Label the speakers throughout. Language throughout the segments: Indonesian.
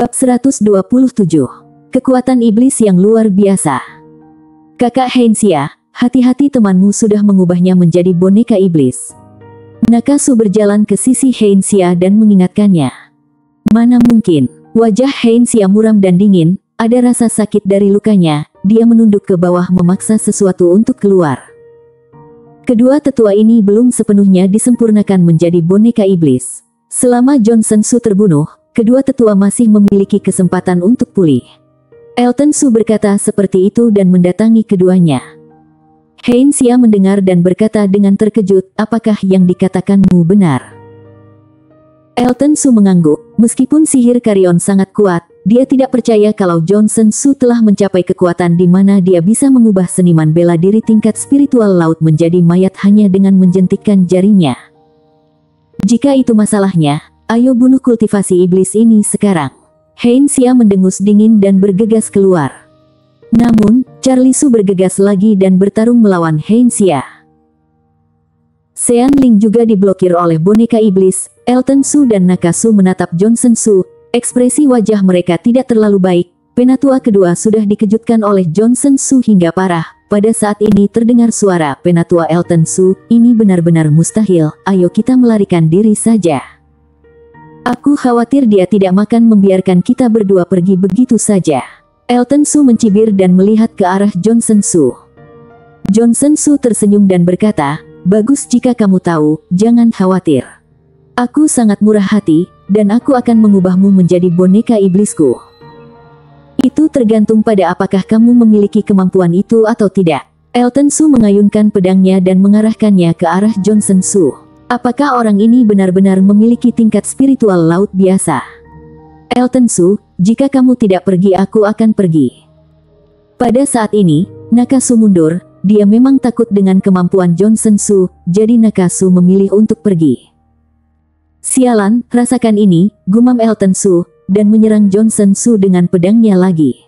Speaker 1: Bab 127 Kekuatan Iblis yang luar biasa Kakak Heinsia, hati-hati temanmu sudah mengubahnya menjadi boneka iblis. Nakasu berjalan ke sisi Heinsia dan mengingatkannya. Mana mungkin, wajah Heinsia muram dan dingin, ada rasa sakit dari lukanya, dia menunduk ke bawah memaksa sesuatu untuk keluar. Kedua tetua ini belum sepenuhnya disempurnakan menjadi boneka iblis. Selama Johnson Su terbunuh, kedua tetua masih memiliki kesempatan untuk pulih. Elton Su berkata seperti itu dan mendatangi keduanya. Hein Xia mendengar dan berkata dengan terkejut, apakah yang dikatakanmu benar? Elton Su mengangguk, meskipun sihir Karyon sangat kuat, dia tidak percaya kalau Johnson Su telah mencapai kekuatan di mana dia bisa mengubah seniman bela diri tingkat spiritual laut menjadi mayat hanya dengan menjentikkan jarinya. Jika itu masalahnya, ayo bunuh kultivasi iblis ini sekarang. Hein Xia mendengus dingin dan bergegas keluar. Namun, Charlie Su bergegas lagi dan bertarung melawan Hein Xia. Sean Ling juga diblokir oleh boneka iblis, Elton Su dan Nakasu menatap Johnson Su, ekspresi wajah mereka tidak terlalu baik, penatua kedua sudah dikejutkan oleh Johnson Su hingga parah, pada saat ini terdengar suara penatua Elton Su, ini benar-benar mustahil, ayo kita melarikan diri saja. Aku khawatir dia tidak makan membiarkan kita berdua pergi begitu saja. Elton Su mencibir dan melihat ke arah Johnson Su. Johnson Su tersenyum dan berkata, bagus jika kamu tahu, jangan khawatir. Aku sangat murah hati, dan aku akan mengubahmu menjadi boneka iblisku. Itu tergantung pada apakah kamu memiliki kemampuan itu atau tidak. Elton Su mengayunkan pedangnya dan mengarahkannya ke arah Johnson Su. Apakah orang ini benar-benar memiliki tingkat spiritual laut biasa? Elton Su, jika kamu tidak pergi aku akan pergi. Pada saat ini, Nakasu mundur, dia memang takut dengan kemampuan Johnson Su, jadi Nakasu memilih untuk pergi. Sialan, rasakan ini, gumam Elton Su, dan menyerang Johnson Su dengan pedangnya lagi.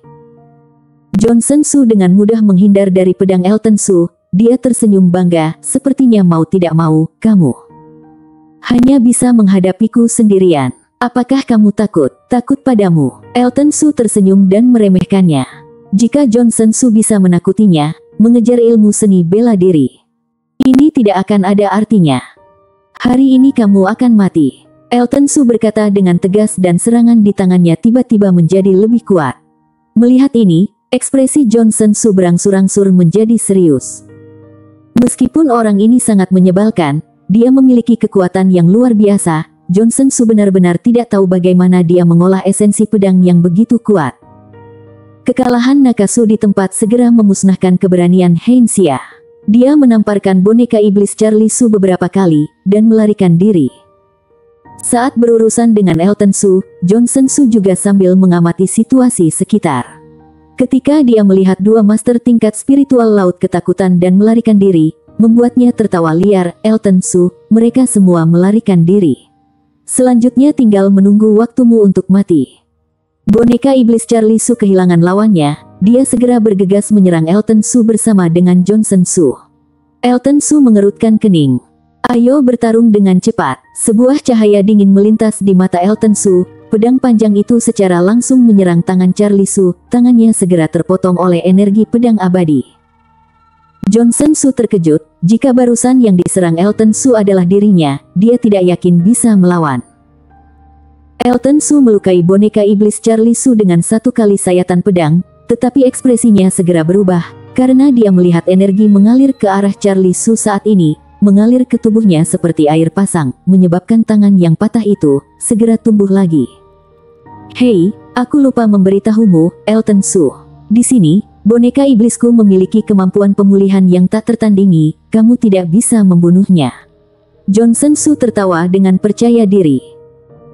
Speaker 1: Johnson Su dengan mudah menghindar dari pedang Elton Su, dia tersenyum bangga, sepertinya mau tidak mau, kamu hanya bisa menghadapiku sendirian. Apakah kamu takut? Takut padamu. Elton Su tersenyum dan meremehkannya. Jika Johnson Su bisa menakutinya, mengejar ilmu seni bela diri. Ini tidak akan ada artinya. Hari ini kamu akan mati. Elton Su berkata dengan tegas dan serangan di tangannya tiba-tiba menjadi lebih kuat. Melihat ini, ekspresi Johnson Su berangsur-angsur menjadi serius. Meskipun orang ini sangat menyebalkan, dia memiliki kekuatan yang luar biasa, Johnson Su benar-benar tidak tahu bagaimana dia mengolah esensi pedang yang begitu kuat. Kekalahan Nakasu di tempat segera memusnahkan keberanian Hein Xia. Dia menamparkan boneka iblis Charlie Su beberapa kali, dan melarikan diri. Saat berurusan dengan Elton Su, Johnson Su juga sambil mengamati situasi sekitar. Ketika dia melihat dua master tingkat spiritual laut ketakutan dan melarikan diri, membuatnya tertawa liar, Elton Su, mereka semua melarikan diri. Selanjutnya tinggal menunggu waktumu untuk mati. Boneka iblis Charlie Su kehilangan lawannya, dia segera bergegas menyerang Elton Su bersama dengan Johnson Su. Elton Su mengerutkan kening. Ayo bertarung dengan cepat. Sebuah cahaya dingin melintas di mata Elton Su. Pedang panjang itu secara langsung menyerang tangan Charlie Su. Tangannya segera terpotong oleh energi pedang abadi. Johnson Su terkejut. Jika barusan yang diserang Elton Su adalah dirinya, dia tidak yakin bisa melawan. Elton Su melukai boneka iblis Charlie Su dengan satu kali sayatan pedang, tetapi ekspresinya segera berubah, karena dia melihat energi mengalir ke arah Charlie Su saat ini, mengalir ke tubuhnya seperti air pasang, menyebabkan tangan yang patah itu segera tumbuh lagi. Hei, aku lupa memberitahumu, Elton Su. Di sini, boneka iblisku memiliki kemampuan pemulihan yang tak tertandingi, kamu tidak bisa membunuhnya. Johnson Su tertawa dengan percaya diri.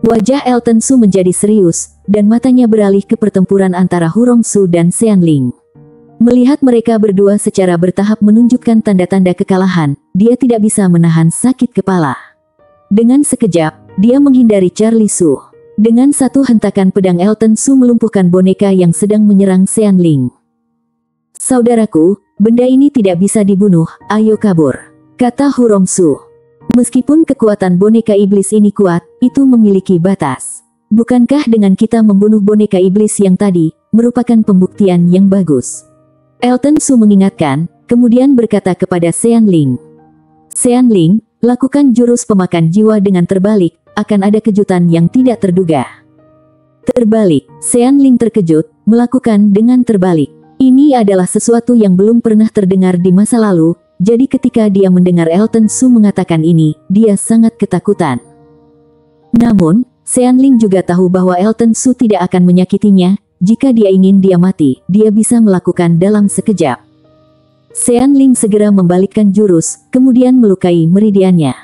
Speaker 1: Wajah Elton Su menjadi serius, dan matanya beralih ke pertempuran antara Hurong Su dan Sean Ling. Melihat mereka berdua secara bertahap menunjukkan tanda-tanda kekalahan, dia tidak bisa menahan sakit kepala. Dengan sekejap, dia menghindari Charlie Su. Dengan satu hentakan pedang Elton Su melumpuhkan boneka yang sedang menyerang Sean Ling. Saudaraku, benda ini tidak bisa dibunuh, ayo kabur. Kata Hurong Su. Meskipun kekuatan boneka iblis ini kuat, itu memiliki batas. bukankah dengan kita membunuh boneka iblis yang tadi, merupakan pembuktian yang bagus? Elton Su mengingatkan, kemudian berkata kepada Sean Ling. Sean Ling, lakukan jurus pemakan jiwa dengan terbalik, akan ada kejutan yang tidak terduga. Terbalik, Sean Ling terkejut, melakukan dengan terbalik. Ini adalah sesuatu yang belum pernah terdengar di masa lalu, jadi ketika dia mendengar Elton Su mengatakan ini, dia sangat ketakutan. Namun, Sean Ling juga tahu bahwa Elton Su tidak akan menyakitinya, jika dia ingin dia mati, dia bisa melakukan dalam sekejap. Sean Ling segera membalikkan jurus, kemudian melukai meridiannya.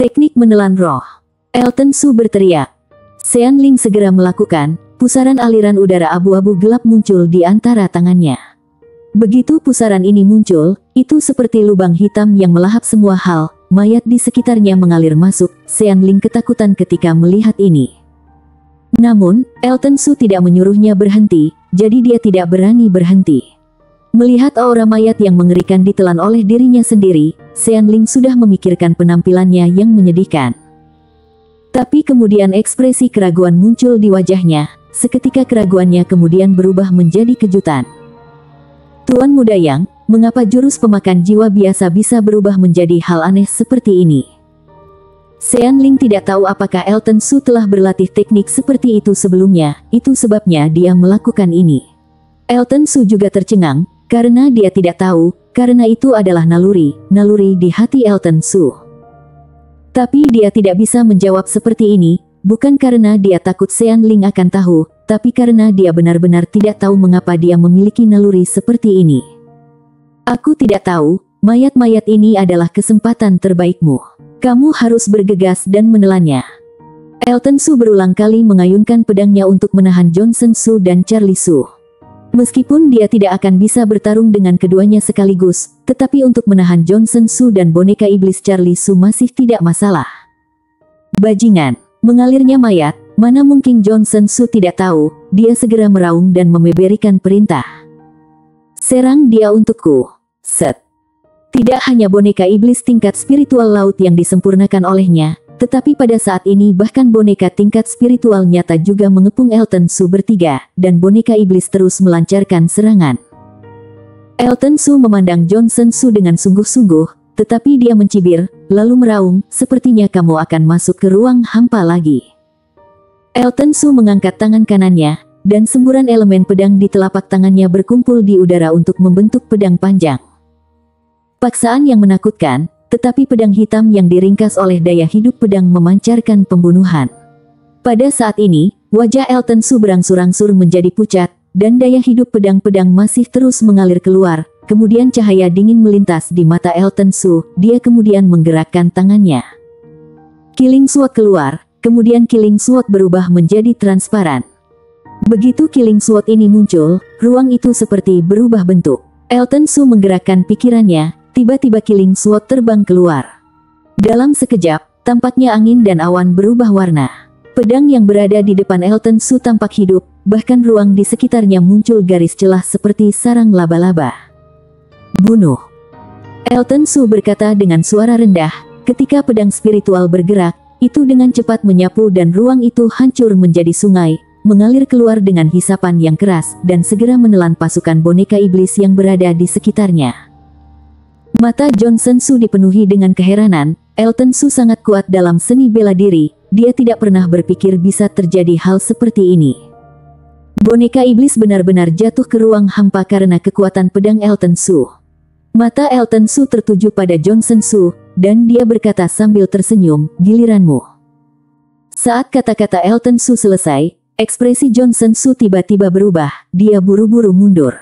Speaker 1: Teknik menelan roh. Elton Su berteriak, Sean Ling segera melakukan, pusaran aliran udara abu-abu gelap muncul di antara tangannya. Begitu pusaran ini muncul, itu seperti lubang hitam yang melahap semua hal, mayat di sekitarnya mengalir masuk, Sean Ling ketakutan ketika melihat ini. Namun, Elton Su tidak menyuruhnya berhenti, jadi dia tidak berani berhenti. Melihat aura mayat yang mengerikan ditelan oleh dirinya sendiri, Sean Ling sudah memikirkan penampilannya yang menyedihkan. Tapi kemudian ekspresi keraguan muncul di wajahnya, seketika keraguannya kemudian berubah menjadi kejutan. Tuan Muda Yang, mengapa jurus pemakan jiwa biasa bisa berubah menjadi hal aneh seperti ini? Sean Ling tidak tahu apakah Elton Su telah berlatih teknik seperti itu sebelumnya, itu sebabnya dia melakukan ini. Elton Su juga tercengang, karena dia tidak tahu, karena itu adalah naluri, naluri di hati Elton Su. Tapi dia tidak bisa menjawab seperti ini, bukan karena dia takut Sean Ling akan tahu, tapi karena dia benar-benar tidak tahu mengapa dia memiliki naluri seperti ini. Aku tidak tahu, mayat-mayat ini adalah kesempatan terbaikmu. Kamu harus bergegas dan menelannya. Elton Su berulang kali mengayunkan pedangnya untuk menahan Johnson Su dan Charlie Su. Meskipun dia tidak akan bisa bertarung dengan keduanya sekaligus, tetapi untuk menahan Johnson Su dan boneka iblis Charlie Su masih tidak masalah. Bajingan, mengalirnya mayat, mana mungkin Johnson Su tidak tahu, dia segera meraung dan memberikan perintah. Serang dia untukku. Set. Tidak hanya boneka iblis tingkat spiritual laut yang disempurnakan olehnya, tetapi pada saat ini bahkan boneka tingkat spiritual nyata juga mengepung Elton Su bertiga, dan boneka iblis terus melancarkan serangan. Elton Su memandang Johnson Su dengan sungguh-sungguh, tetapi dia mencibir, lalu meraung, sepertinya kamu akan masuk ke ruang hampa lagi. Elton Su mengangkat tangan kanannya, dan semburan elemen pedang di telapak tangannya berkumpul di udara untuk membentuk pedang panjang. Paksaan yang menakutkan, tetapi pedang hitam yang diringkas oleh daya hidup pedang memancarkan pembunuhan. Pada saat ini, wajah Elton Su berangsur-angsur menjadi pucat, dan daya hidup pedang-pedang masih terus mengalir keluar, kemudian cahaya dingin melintas di mata Elton Su, dia kemudian menggerakkan tangannya. Killing Sword keluar, kemudian Killing Sword berubah menjadi transparan. Begitu Killing Sword ini muncul, ruang itu seperti berubah bentuk. Elton Su menggerakkan pikirannya, Tiba-tiba Killing Sword terbang keluar. Dalam sekejap, tampaknya angin dan awan berubah warna. Pedang yang berada di depan Elton Su tampak hidup, bahkan ruang di sekitarnya muncul garis celah seperti sarang laba-laba. Bunuh. Elton Su berkata dengan suara rendah, ketika pedang spiritual bergerak, itu dengan cepat menyapu dan ruang itu hancur menjadi sungai, mengalir keluar dengan hisapan yang keras, dan segera menelan pasukan boneka iblis yang berada di sekitarnya. Mata Johnson Su dipenuhi dengan keheranan, Elton Su sangat kuat dalam seni bela diri, dia tidak pernah berpikir bisa terjadi hal seperti ini. Boneka iblis benar-benar jatuh ke ruang hampa karena kekuatan pedang Elton Su. Mata Elton Su tertuju pada Johnson Su, dan dia berkata sambil tersenyum, giliranmu. Saat kata-kata Elton Su selesai, ekspresi Johnson Su tiba-tiba berubah, dia buru-buru mundur.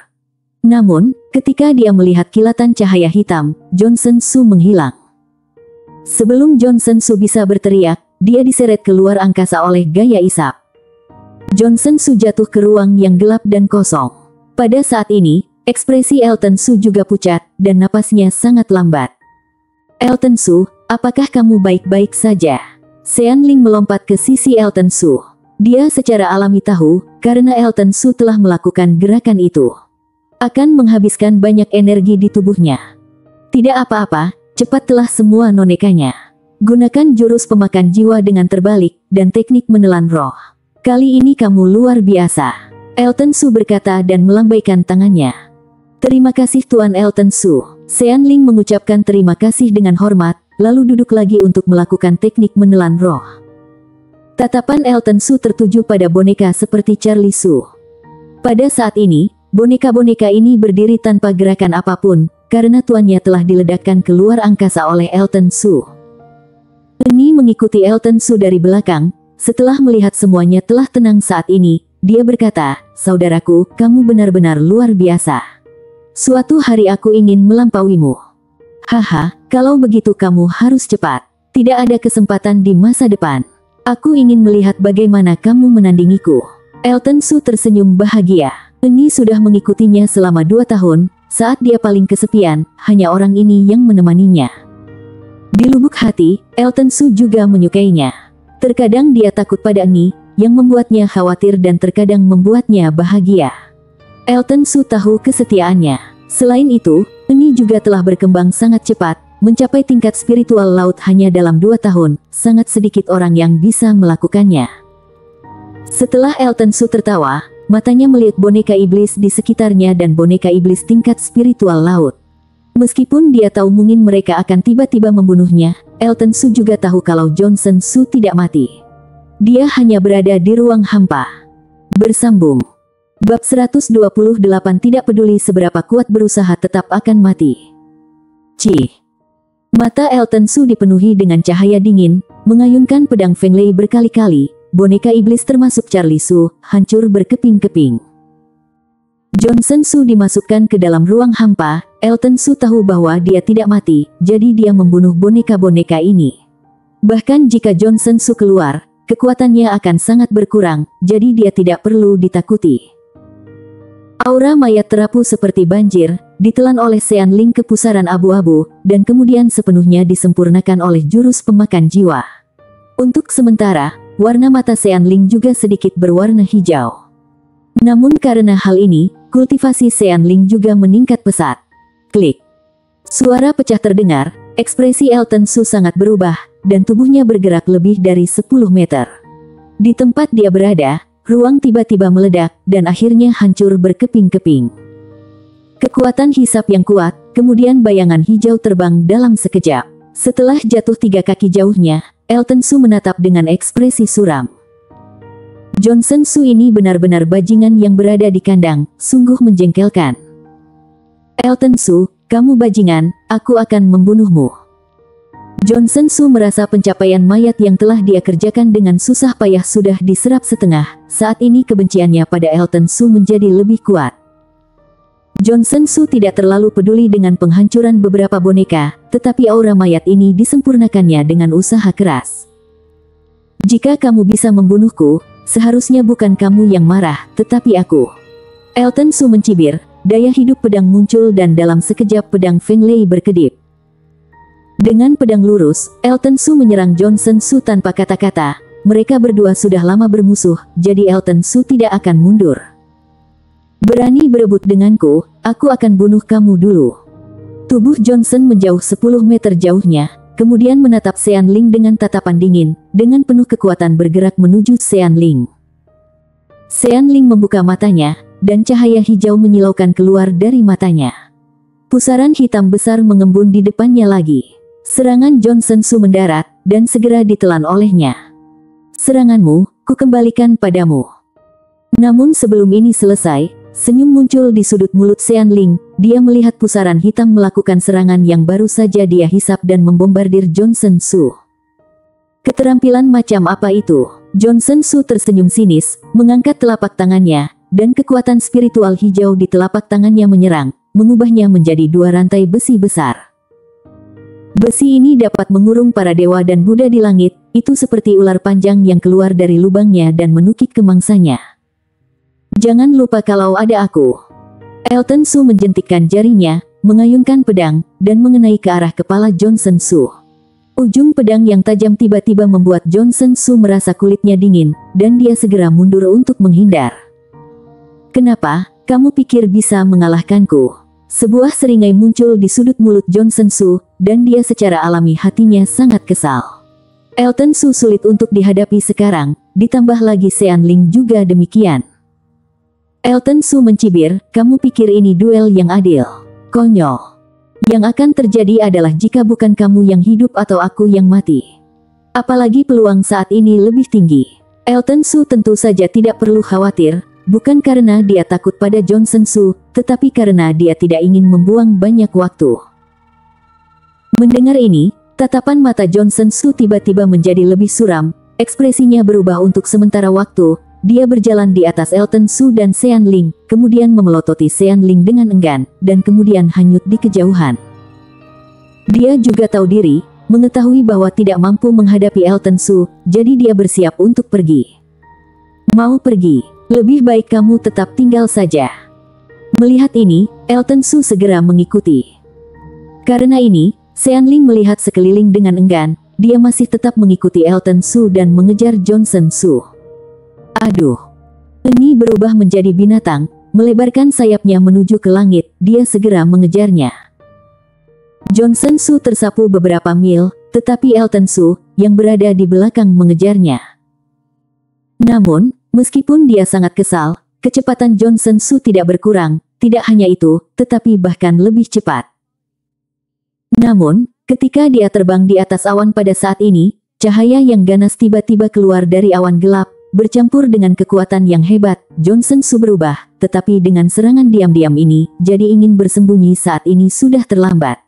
Speaker 1: Namun, ketika dia melihat kilatan cahaya hitam, Johnson Su menghilang. Sebelum Johnson Su bisa berteriak, dia diseret keluar angkasa oleh gaya isap. Johnson Su jatuh ke ruang yang gelap dan kosong. Pada saat ini, ekspresi Elton Su juga pucat, dan napasnya sangat lambat. Elton Su, apakah kamu baik-baik saja? Sean Ling melompat ke sisi Elton Su. Dia secara alami tahu, karena Elton Su telah melakukan gerakan itu akan menghabiskan banyak energi di tubuhnya. Tidak apa-apa, cepat telah semua nonekanya. Gunakan jurus pemakan jiwa dengan terbalik, dan teknik menelan roh. Kali ini kamu luar biasa. Elton Su berkata dan melambaikan tangannya. Terima kasih Tuan Elton Su. Sean Ling mengucapkan terima kasih dengan hormat, lalu duduk lagi untuk melakukan teknik menelan roh. Tatapan Elton Su tertuju pada boneka seperti Charlie Su. Pada saat ini, boneka-boneka ini berdiri tanpa gerakan apa pun, karena tuannya telah diledakkan keluar angkasa oleh Elton Su. Ini mengikuti Elton Su dari belakang, setelah melihat semuanya telah tenang saat ini, dia berkata, Saudaraku, kamu benar-benar luar biasa. Suatu hari aku ingin melampauimu. Haha, kalau begitu kamu harus cepat. Tidak ada kesempatan di masa depan. Aku ingin melihat bagaimana kamu menandingiku. Elton Su tersenyum bahagia. Ini sudah mengikutinya selama dua tahun, saat dia paling kesepian, hanya orang ini yang menemaninya. Di lubuk hati, Elton Su juga menyukainya. Terkadang dia takut pada Ni, yang membuatnya khawatir dan terkadang membuatnya bahagia. Elton Su tahu kesetiaannya. Selain itu, ini juga telah berkembang sangat cepat, mencapai tingkat spiritual laut hanya dalam dua tahun, sangat sedikit orang yang bisa melakukannya. Setelah Elton Su tertawa, matanya melihat boneka iblis di sekitarnya dan boneka iblis tingkat spiritual laut. Meskipun dia tahu mungkin mereka akan tiba-tiba membunuhnya, Elton Su juga tahu kalau Johnson Su tidak mati. Dia hanya berada di ruang hampa. Bersambung. Bab 128 tidak peduli seberapa kuat berusaha tetap akan mati. Ci. Mata Elton Su dipenuhi dengan cahaya dingin, mengayunkan pedang Feng Lei berkali-kali, boneka iblis termasuk Charlie Su, hancur berkeping-keping. Johnson Su dimasukkan ke dalam ruang hampa, Elton Su tahu bahwa dia tidak mati, jadi dia membunuh boneka-boneka ini. Bahkan jika Johnson Su keluar, kekuatannya akan sangat berkurang, jadi dia tidak perlu ditakuti. Aura mayat terapu seperti banjir, ditelan oleh Sean Ling ke pusaran abu-abu, dan kemudian sepenuhnya disempurnakan oleh jurus pemakan jiwa. Untuk sementara, warna mata Sean Ling juga sedikit berwarna hijau. Namun karena hal ini, kultivasi Sean Ling juga meningkat pesat. Klik. Suara pecah terdengar, ekspresi Elton Su sangat berubah, dan tubuhnya bergerak lebih dari 10 meter. Di tempat dia berada, Ruang tiba-tiba meledak, dan akhirnya hancur berkeping-keping. Kekuatan hisap yang kuat, kemudian bayangan hijau terbang dalam sekejap. Setelah jatuh tiga kaki jauhnya, Elton Su menatap dengan ekspresi suram. Johnson Su ini benar-benar bajingan yang berada di kandang, sungguh menjengkelkan. Elton Su, kamu bajingan, aku akan membunuhmu. Johnson Su merasa pencapaian mayat yang telah dia kerjakan dengan susah payah sudah diserap setengah, saat ini kebenciannya pada Elton Su menjadi lebih kuat. Johnson Su tidak terlalu peduli dengan penghancuran beberapa boneka, tetapi aura mayat ini disempurnakannya dengan usaha keras. Jika kamu bisa membunuhku, seharusnya bukan kamu yang marah, tetapi aku. Elton Su mencibir, daya hidup pedang muncul dan dalam sekejap pedang Feng Lei berkedip. Dengan pedang lurus, Elton Su menyerang Johnson Su tanpa kata-kata. Mereka berdua sudah lama bermusuh, jadi Elton Su tidak akan mundur. Berani berebut denganku, aku akan bunuh kamu dulu. Tubuh Johnson menjauh 10 meter jauhnya, kemudian menatap Sean Ling dengan tatapan dingin, dengan penuh kekuatan bergerak menuju Sean Ling. Sean Ling membuka matanya, dan cahaya hijau menyilaukan keluar dari matanya. Pusaran hitam besar mengembun di depannya lagi. Serangan Johnson Su mendarat, dan segera ditelan olehnya. Seranganmu, ku kembalikan padamu. Namun sebelum ini selesai, senyum muncul di sudut mulut Sean Ling, dia melihat pusaran hitam melakukan serangan yang baru saja dia hisap dan membombardir Johnson Su. Keterampilan macam apa itu? Johnson Su tersenyum sinis, mengangkat telapak tangannya, dan kekuatan spiritual hijau di telapak tangannya menyerang, mengubahnya menjadi dua rantai besi besar. Besi ini dapat mengurung para dewa dan Buddha di langit, itu seperti ular panjang yang keluar dari lubangnya dan menukik ke mangsanya. Jangan lupa kalau ada aku. Elton Su menjentikkan jarinya, mengayunkan pedang, dan mengenai ke arah kepala Johnson Su. Ujung pedang yang tajam tiba-tiba membuat Johnson Su merasa kulitnya dingin, dan dia segera mundur untuk menghindar. Kenapa, kamu pikir bisa mengalahkanku? Sebuah seringai muncul di sudut mulut Johnson Su, dan dia secara alami hatinya sangat kesal. Elton Su sulit untuk dihadapi sekarang, ditambah lagi Sean Ling juga demikian. Elton Su mencibir, kamu pikir ini duel yang adil? Konyol. Yang akan terjadi adalah jika bukan kamu yang hidup atau aku yang mati. Apalagi peluang saat ini lebih tinggi. Elton Su tentu saja tidak perlu khawatir, bukan karena dia takut pada Johnson Su, tetapi karena dia tidak ingin membuang banyak waktu. Mendengar ini, Tatapan mata Johnson Su tiba-tiba menjadi lebih suram, ekspresinya berubah untuk sementara waktu, dia berjalan di atas Elton Su dan Sean Ling, kemudian memelototi Sean Ling dengan enggan, dan kemudian hanyut di kejauhan. Dia juga tahu diri, mengetahui bahwa tidak mampu menghadapi Elton Su, jadi dia bersiap untuk pergi. Mau pergi, lebih baik kamu tetap tinggal saja. Melihat ini, Elton Su segera mengikuti. Karena ini, Sean Ling melihat sekeliling dengan enggan, dia masih tetap mengikuti Elton Su dan mengejar Johnson Su. Aduh. Ini berubah menjadi binatang, melebarkan sayapnya menuju ke langit, dia segera mengejarnya. Johnson Su tersapu beberapa mil, tetapi Elton Su, yang berada di belakang mengejarnya. Namun, meskipun dia sangat kesal, kecepatan Johnson Su tidak berkurang, tidak hanya itu, tetapi bahkan lebih cepat. Namun, ketika dia terbang di atas awan pada saat ini, cahaya yang ganas tiba-tiba keluar dari awan gelap, bercampur dengan kekuatan yang hebat, Johnson Su berubah, tetapi dengan serangan diam-diam ini, jadi ingin bersembunyi saat ini sudah terlambat.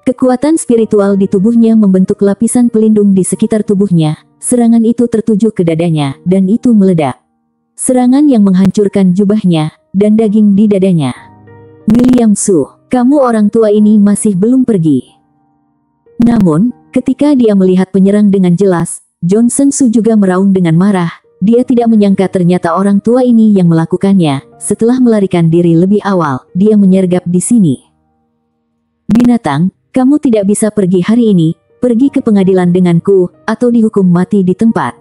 Speaker 1: Kekuatan spiritual di tubuhnya membentuk lapisan pelindung di sekitar tubuhnya, serangan itu tertuju ke dadanya, dan itu meledak. Serangan yang menghancurkan jubahnya, dan daging di dadanya. William Su kamu orang tua ini masih belum pergi. Namun, ketika dia melihat penyerang dengan jelas, Johnson Su juga meraung dengan marah. Dia tidak menyangka ternyata orang tua ini yang melakukannya. Setelah melarikan diri lebih awal, dia menyergap di sini. Binatang, kamu tidak bisa pergi hari ini, pergi ke pengadilan denganku, atau dihukum mati di tempat.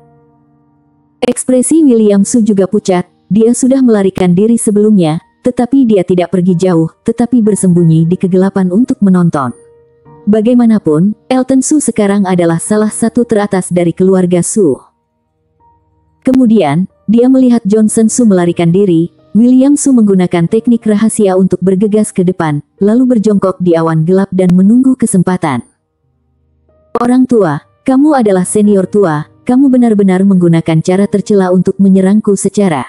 Speaker 1: Ekspresi William Su juga pucat, dia sudah melarikan diri sebelumnya, tetapi dia tidak pergi jauh, tetapi bersembunyi di kegelapan untuk menonton. Bagaimanapun, Elton Su sekarang adalah salah satu teratas dari keluarga Su. Kemudian, dia melihat Johnson Su melarikan diri, William Su menggunakan teknik rahasia untuk bergegas ke depan, lalu berjongkok di awan gelap dan menunggu kesempatan. Orang tua, kamu adalah senior tua, kamu benar-benar menggunakan cara tercela untuk menyerangku secara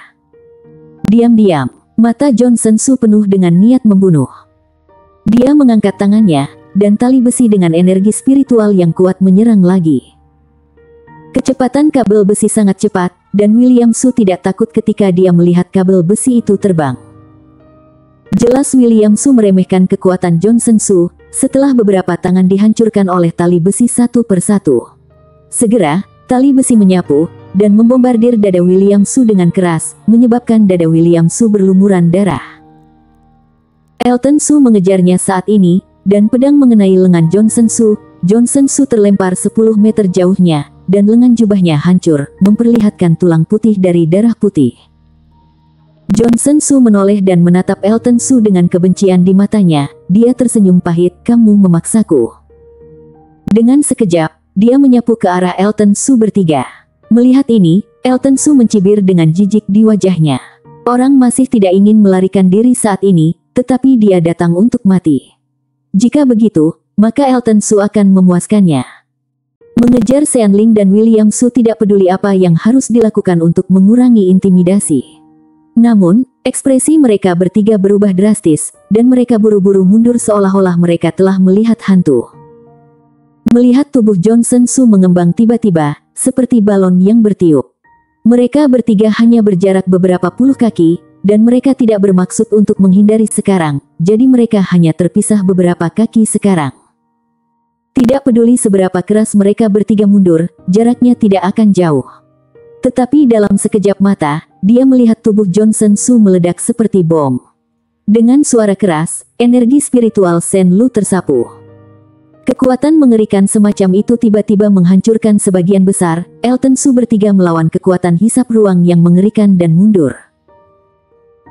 Speaker 1: diam-diam. Mata Johnson Su penuh dengan niat membunuh. Dia mengangkat tangannya, dan tali besi dengan energi spiritual yang kuat menyerang lagi. Kecepatan kabel besi sangat cepat, dan William Su tidak takut ketika dia melihat kabel besi itu terbang. Jelas William Su meremehkan kekuatan Johnson Su, setelah beberapa tangan dihancurkan oleh tali besi satu persatu. Segera, tali besi menyapu, dan membombardir dada William Su dengan keras, menyebabkan dada William Su berlumuran darah. Elton Su mengejarnya saat ini, dan pedang mengenai lengan Johnson Su, Johnson Su terlempar 10 meter jauhnya, dan lengan jubahnya hancur, memperlihatkan tulang putih dari darah putih. Johnson Su menoleh dan menatap Elton Su dengan kebencian di matanya, dia tersenyum pahit, kamu memaksaku. Dengan sekejap, dia menyapu ke arah Elton Su bertiga. Melihat ini, Elton Su mencibir dengan jijik di wajahnya. Orang masih tidak ingin melarikan diri saat ini, tetapi dia datang untuk mati. Jika begitu, maka Elton Su akan memuaskannya. Mengejar Sean Ling dan William Su tidak peduli apa yang harus dilakukan untuk mengurangi intimidasi. Namun, ekspresi mereka bertiga berubah drastis, dan mereka buru-buru mundur seolah-olah mereka telah melihat hantu. Melihat tubuh Johnson Su mengembang tiba-tiba, seperti balon yang bertiup. Mereka bertiga hanya berjarak beberapa puluh kaki, dan mereka tidak bermaksud untuk menghindari sekarang, jadi mereka hanya terpisah beberapa kaki sekarang. Tidak peduli seberapa keras mereka bertiga mundur, jaraknya tidak akan jauh. Tetapi dalam sekejap mata, dia melihat tubuh Johnson Su meledak seperti bom. Dengan suara keras, energi spiritual Sen Lu tersapu. Kekuatan mengerikan semacam itu tiba-tiba menghancurkan sebagian besar, Elton Su bertiga melawan kekuatan hisap ruang yang mengerikan dan mundur.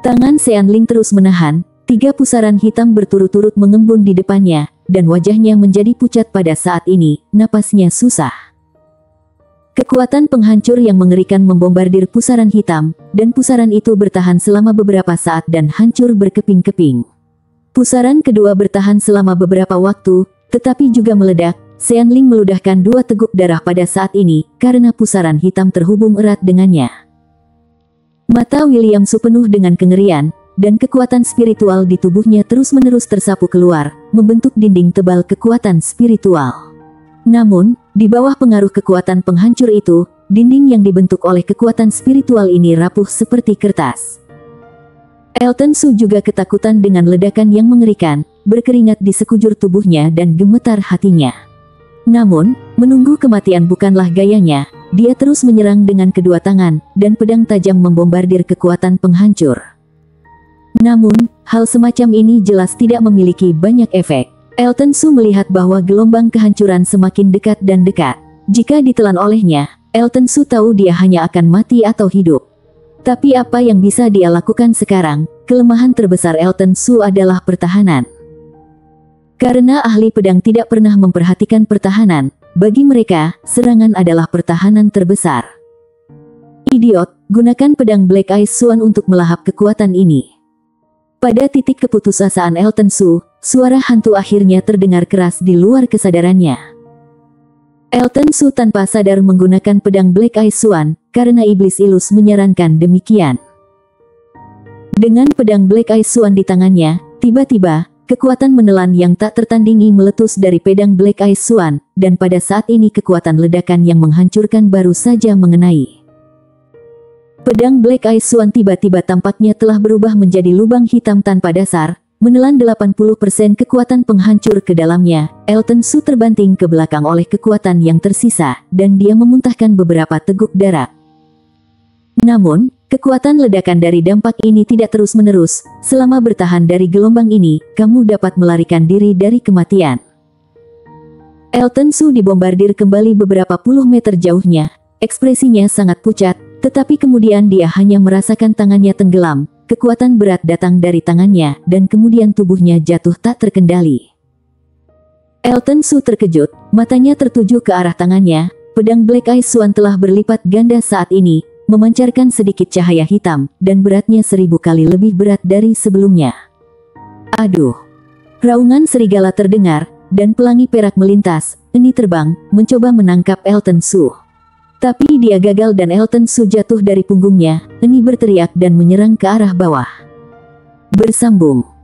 Speaker 1: Tangan Sean Ling terus menahan, tiga pusaran hitam berturut-turut mengembun di depannya, dan wajahnya menjadi pucat pada saat ini, napasnya susah. Kekuatan penghancur yang mengerikan membombardir pusaran hitam, dan pusaran itu bertahan selama beberapa saat dan hancur berkeping-keping. Pusaran kedua bertahan selama beberapa waktu, tetapi juga meledak. Seanling meludahkan dua teguk darah pada saat ini, karena pusaran hitam terhubung erat dengannya. Mata William Su penuh dengan kengerian, dan kekuatan spiritual di tubuhnya terus-menerus tersapu keluar, membentuk dinding tebal kekuatan spiritual. Namun, di bawah pengaruh kekuatan penghancur itu, dinding yang dibentuk oleh kekuatan spiritual ini rapuh seperti kertas. Elton Su juga ketakutan dengan ledakan yang mengerikan, berkeringat di sekujur tubuhnya dan gemetar hatinya. Namun, menunggu kematian bukanlah gayanya, dia terus menyerang dengan kedua tangan, dan pedang tajam membombardir kekuatan penghancur. Namun, hal semacam ini jelas tidak memiliki banyak efek. Elton Su melihat bahwa gelombang kehancuran semakin dekat dan dekat. Jika ditelan olehnya, Elton Su tahu dia hanya akan mati atau hidup. Tapi apa yang bisa dia lakukan sekarang? Kelemahan terbesar Elton Su adalah pertahanan. Karena ahli pedang tidak pernah memperhatikan pertahanan, bagi mereka, serangan adalah pertahanan terbesar. Idiot, gunakan pedang Black Ice Swan untuk melahap kekuatan ini. Pada titik keputusasaan Elton Su, suara hantu akhirnya terdengar keras di luar kesadarannya. Elton Su tanpa sadar menggunakan pedang Black Eye Swan, karena iblis ilus menyarankan demikian. Dengan pedang Black Eye Swan di tangannya, tiba-tiba, kekuatan menelan yang tak tertandingi meletus dari pedang Black Eye Swan, dan pada saat ini kekuatan ledakan yang menghancurkan baru saja mengenai. Pedang Black Eye Swan tiba-tiba tampaknya telah berubah menjadi lubang hitam tanpa dasar, menelan 80% kekuatan penghancur ke dalamnya. Elton Su terbanting ke belakang oleh kekuatan yang tersisa, dan dia memuntahkan beberapa teguk darah. Namun, kekuatan ledakan dari dampak ini tidak terus-menerus. Selama bertahan dari gelombang ini, kamu dapat melarikan diri dari kematian. Elton Su dibombardir kembali beberapa puluh meter jauhnya. Ekspresinya sangat pucat, tetapi kemudian dia hanya merasakan tangannya tenggelam, kekuatan berat datang dari tangannya, dan kemudian tubuhnya jatuh tak terkendali. Elton Su terkejut, matanya tertuju ke arah tangannya, pedang Black Eye Swan telah berlipat ganda saat ini, memancarkan sedikit cahaya hitam, dan beratnya seribu kali lebih berat dari sebelumnya. Aduh! Raungan serigala terdengar, dan pelangi perak melintas, ini terbang, mencoba menangkap Elton Su. Tapi dia gagal dan Elton Su jatuh dari punggungnya, Eni berteriak dan menyerang ke arah bawah. Bersambung